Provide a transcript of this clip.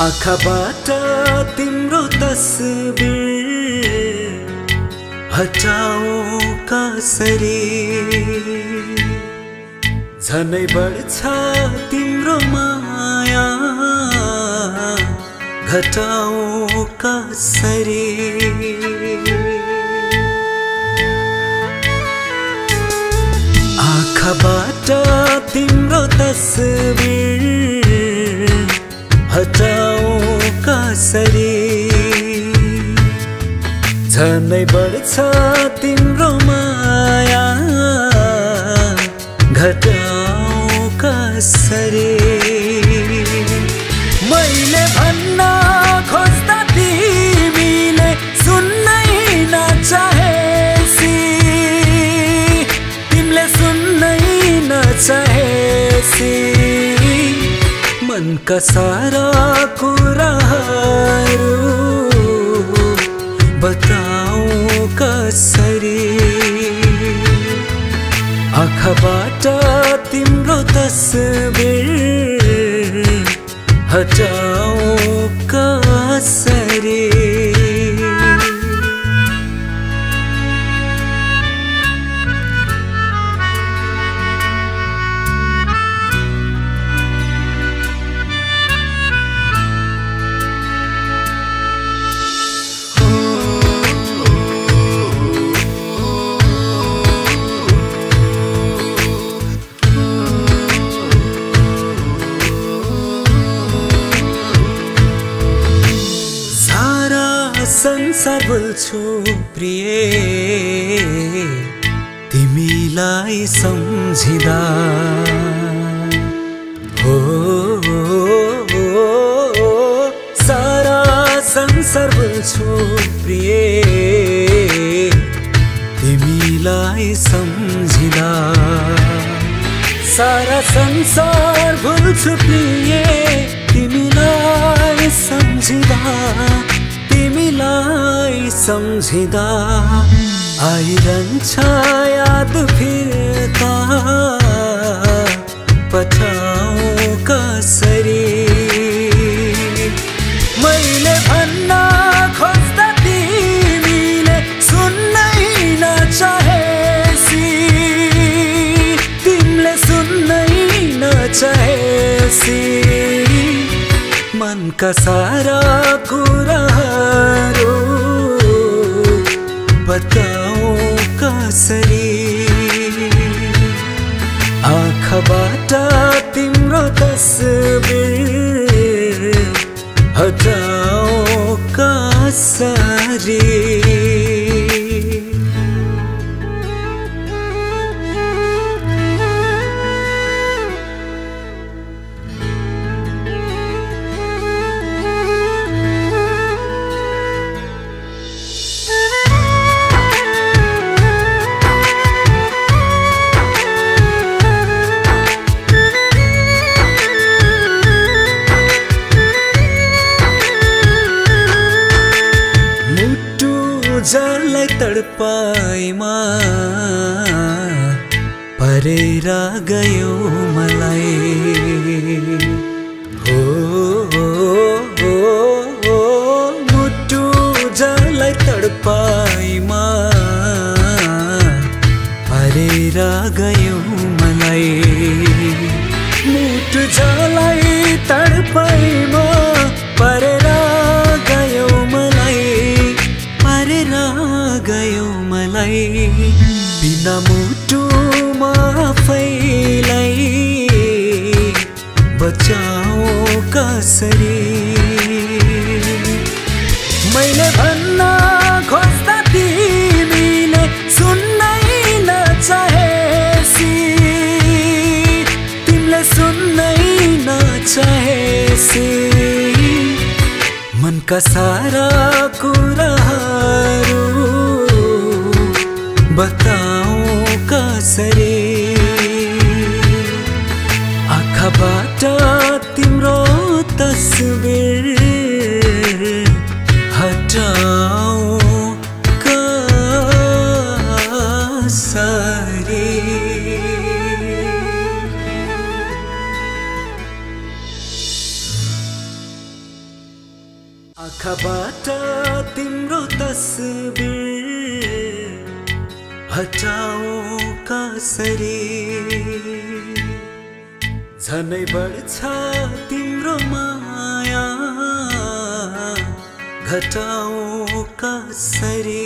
आँखाबाट तिम्रो तस्बिर हटाऊ कसरी। झनै बढ्छ तिम्रो माया घटाऊ कसरी। आँखाबाट तिम्रो तस्बिर हटाऊ कसरी? झनै बढ्छ तिम्रो माया। घटाऊ कसरी? मैले भन्न खोज्दा मनका सारा कुराहरू बताऊ कसरी? आँखाबाट तिम्रो तस्बिर हटाऊ कसरी? संसार बोल्छु प्रिय तिमीलाई सम्झिँदा। हो सारा संसार बोल्छु प्रिय तिमीलाई सम्झिँदा। सारा संसार भुल्छु प्रिय तिमीलाई सम्झिँदा। सम्झिँदा आइरहन्छ याद फिर्ता। पठाऊ कसरी? मैले भन्न खोज्दा तिमीले सुन्नै नचाहेसी तिमीले सुन्नै नचाहेसी मनका सारा तस्बिर हटाऊ कसरी मुटु तडपाइमा परेर गयो मलाई। हो मुटु जसलाई तडपाइमा परेर गयो मलाई। मुटु जसलाई तडपाइमा गयो मलाई। बिना मुटुमा आफैलाई बचाऊ कसरी। मैले भन्न खोज्दा तिमीले सुन्नै नचाहेसी। तिमीले सुन्नै नचाहेसी। मनका सारा कुराहरू बताऊ कसरी। आँखाबाट तिम्रो तस्बिर आँखाबाट तिम्रो तस्बिर हटाऊ कसरी झनै बढ्छ तिम्रो माया घटाऊ कसरी